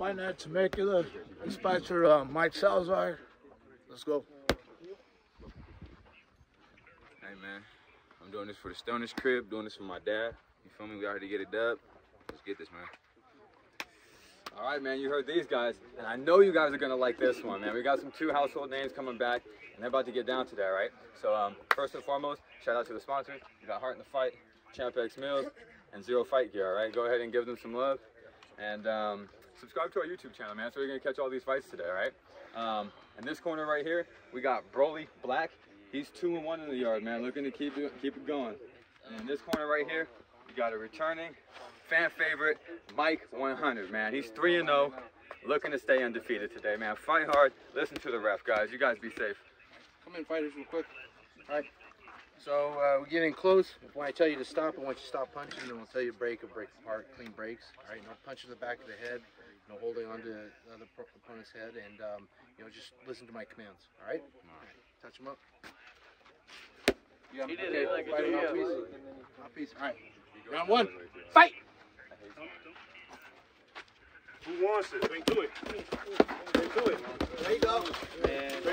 Fight Night Temecula, This Inspector uh, Mike Salazar. Let's go. Hey man, I'm doing this for the Stoners crib, doing this for my dad. You feel me? We already get it dub. Let's get this, man. All right, man, you heard these guys, and I know you guys are gonna like this one, man. We got some two household names coming back, and they're about to get down to that, right? So, um, first and foremost, shout out to the sponsors. We got Heart in the Fight, Champ X Meals, and Zero Fight Gear, all right? Go ahead and give them some love, and um, subscribe to our YouTube channel, man. So you're gonna catch all these fights today, all right? Um, in this corner right here, we got Broly Blakk. He's two and one in the yard, man. Looking to keep it, keep it going. And in this corner right here, we got a returning fan favorite, Mike 100, man. He's 3 and 0, looking to stay undefeated today, man. Fight hard, listen to the ref, guys. You guys be safe. Come in, fighters, real quick. All right. So uh, we're getting close. When I tell you to stop, I want you to stop punching, and we'll tell you to break or break apart, clean breaks. All right, no punching the back of the head, no holding onto the other opponent's head, and um, you know just listen to my commands. All right. All right. Touch him up. You got him. Okay. Fighting mouthpiece. Mouthpiece. All right. Round one. Fight. Who wants it? Drink to it. Drink to it. There you go.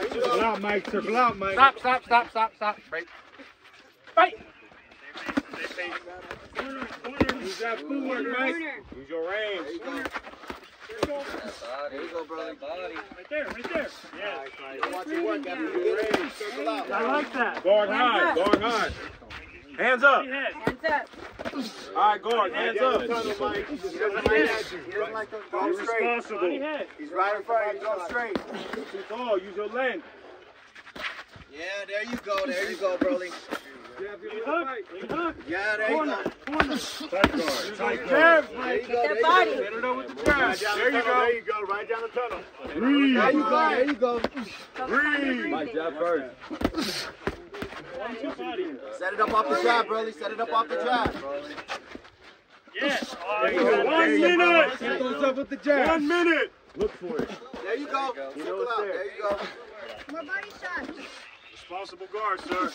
Circle out, Mike. Circle out, Mike. Stop, stop, stop, stop, stop. Break. Fight. Use that footwork, Mike. Use your range. There you go, brother. Right there, right there. Yeah. Watch your work after you get ready. Circle out. I like that. Guard high. Guard high. Hands up. Hands up. All right, guard. Hands up. He doesn't like that. He doesn't like those Be straight. responsible. He's right in front of you. Go straight. Too tall. Use your length. Yeah, there you go. There you go, Broly. Yeah, there you go. Tight guard. Tight guard. There you go. There you go. There you go. There you go. Right down the tunnel. Breathe. There you go. There you go. Breathe. Mike, jab first. Set it up off the jab, Broly. Set it up off the jab. There you go. One minute. Set those up with the jab. One minute. Look for it. There you go. Circle out. There you go. More body shots. Responsible guard, sir.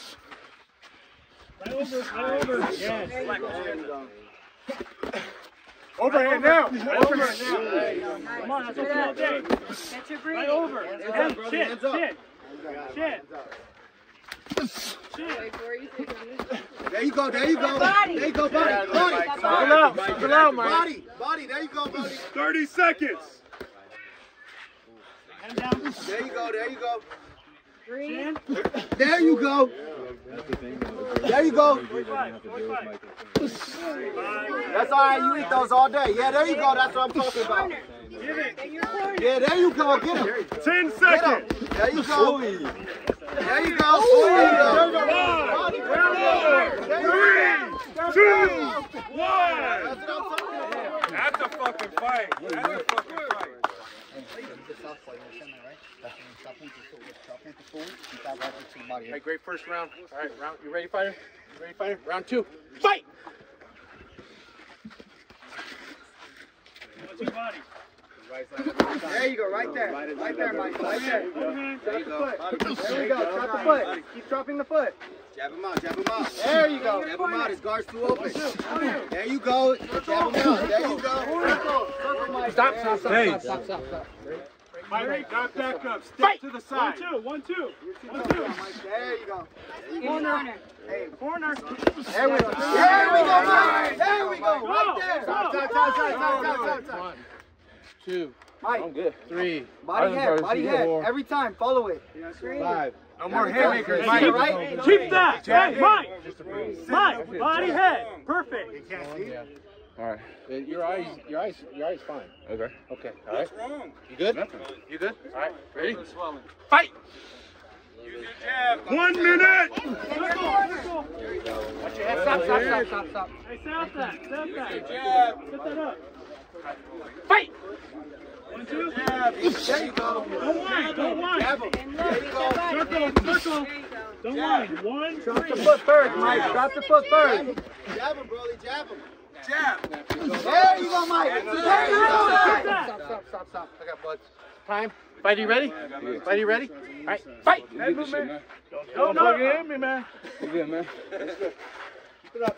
Right over. Right over. Yes. There you go. Overhand now. Overhand now. Come on, that's what all day. Get your breathing. Right over. Hands up, brother. Hands up. There you go. There you go. Body. There you go, buddy. Body. That Circle body. out. Circle out, Mike. Body. Body. There you go, buddy. 30 seconds. There you go. There you go. Breathe. There you go. There you go. That's all right. You eat those all day. Yeah, there you go. That's what I'm talking about. Corner. In your corner. Yeah, there you go. Get him. 10 seconds. There you go. There you go. There you go. Five, Body. four, There three, you go. two, one. That's what I'm talking about. That's a fucking fight. That's a fucking fight. Hey, great first round. All right, round. You ready, fighter? You ready, fighter? Round two. Fight. There you go, right there. Right there, Mike. Right there. There you go. There you go. Drop the foot. Keep dropping the foot. Jab him out, jab him out. There you go. Jab him out, his guard's too open. There you go. Jab him out, there you go. Stop, stop, stop, Hey. stop, stop, stop, stop. Mike, got back up. Step Fight. to the side. One, two, one, two. One, two. There you go. In your corner. Corner. There we go. There we go, Mike. There we go. Right there. Stop, Stop, stop, stop, stop, stop, stop. One, two, Mike, three, body head, body head. Every time, follow it. five. No more haymakers, Mike, Mike. right? Keep that. Hey, Mike. Mike, body head. Perfect. Yeah. All right. Uh, your eyes, your eyes, your eyes fine. Okay. Okay. All right. wrong? You good? Nothing. You good? All right. Ready? Fight. One minute. Watch your head. Stop, stop, stop, stop, stop. Hey, stop that. Stop that. Set that up. Fight. One, two. There you go. Don't whine. Don't whine. And look, get that body. Circle, circle. There you go. Don't whine. One, Drop the foot first, Mike. Drop the foot first. Jab him, Broly. Jab him. There you go, Mike. There you go, Mike. Stop, stop, stop, stop. I got blood. Time. Fight, you ready? Fight, you ready? All right. Fight. You did this shit. Don't plug it in me, man. You good, man.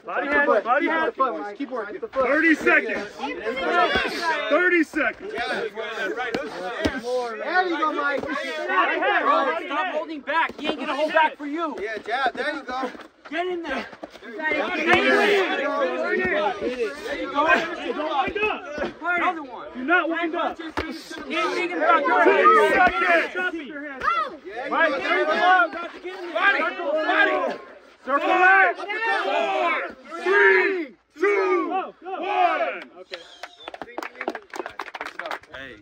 Body head, body head. Keep working. 30 seconds. 30 seconds. There you go, Mike. Body head, body Stop head. holding back. He ain't gonna hold back for you. Yeah, jab. There you go. Get in there. Hey, don't wind up. Another one. Do not wind up. He ain't thinking about your 10 head. seconds. Yeah, Right, you there you go. go. Circle, body. Circle back. Four, three, two, one. Hey,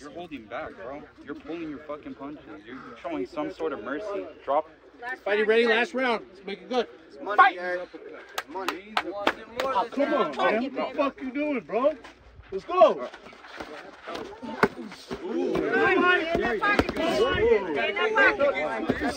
you're holding back, bro. You're pulling your fucking punches. You're showing some sort of mercy. Drop. Fighting ready, last round. Let's make it good. It's money, Gary. It's money. Oh, come on, man. What the fuck you doing, bro? Let's go. Watch your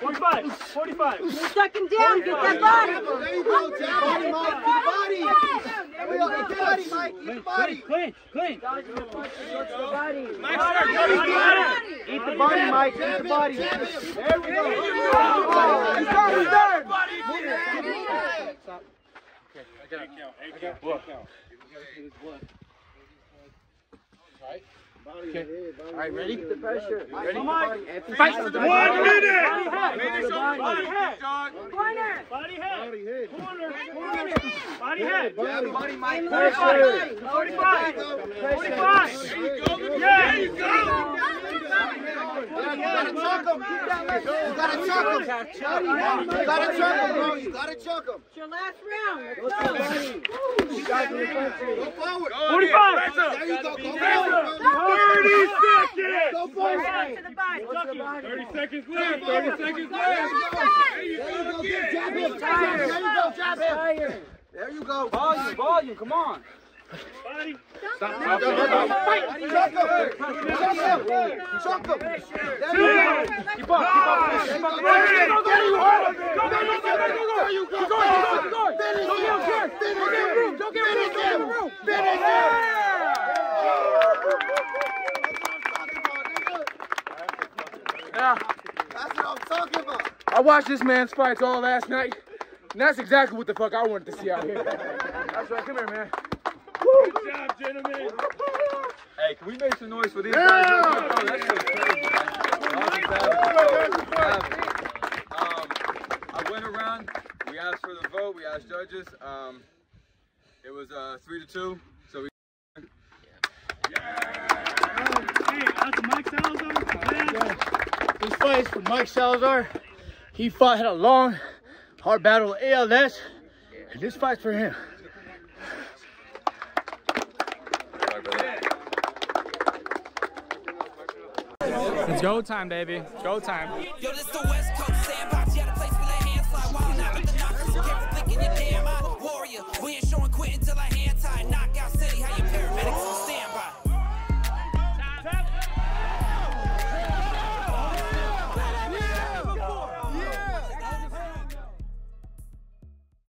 45, 45. Suck him down, get that body. There you go. Jab body, Mike. Keep the body. Keep the body, Mike. Keep the body. Clinch, clinch. Eat the body, Mike. Eat the body. There we go. He's done. He's done. All right, ready? Pressure. Ready? Fight. One minute. Body head. Body Corner. Body head. Corner. Corner. Body head. Jab body, Mike. Pressure. 45. 45. Yeah, there you go. You gotta chuck him. You gotta chuck him. You gotta chuck him, bro. You gotta chuck him. It's your last round. Let's go. Go forward. 45. There you go. Go forward. 30 seconds. Go forward. To 30 seconds left. 30 seconds left. There you go. Get jab him. There you go. Jab him. There you go. Volume, volume. Come on. Body. Chuck him. Chuck him. I watched this man's fights all last night, and that's exactly what the fuck I wanted to see out here. That's right, come here, man. Good job, gentlemen. Hey, can we make some noise for these guys? Oh. Um, I went around. We asked for the vote. We asked judges. Um, it was uh, three to two. So we. Hey, that's Mike Salazar. This fight for Mike Salazar. He fought, had a long, hard battle with ALS, and this fight's for him. It's go time, baby. Go time.